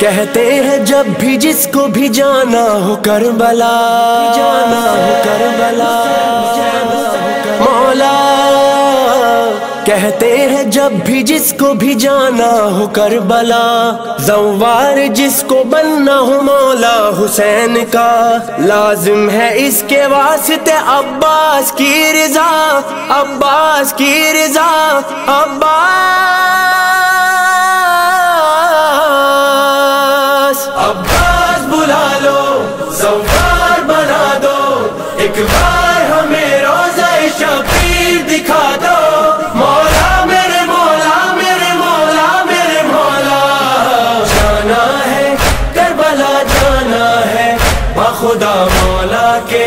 कहते हैं जब भी जिसको भी जाना हो करबला। जाना हो करबला मौला। कहते हैं जब भी जिसको भी जाना हो करबला। जवार जिसको बनना हो मौला हुसैन का। लाजिम है इसके वास्ते अब्बास की रिजा, अब्बास की रिजा। बुला लो जवार बना दो। एक बार हमें रोजा शबीर दिखा दो। मौला मेरे मौला मेरे मौला मेरे, मौला। जाना है, करबला जाना है। बखुदा मौला के